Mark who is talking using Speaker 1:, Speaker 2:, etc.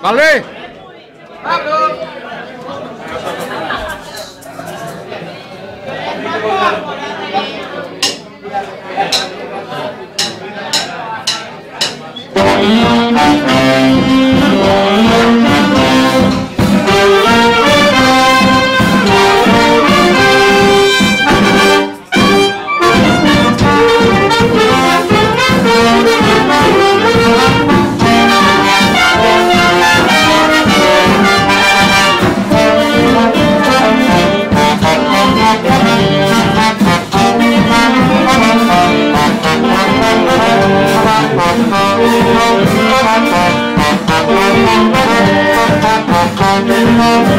Speaker 1: Valeu!
Speaker 2: Pablo
Speaker 3: Thank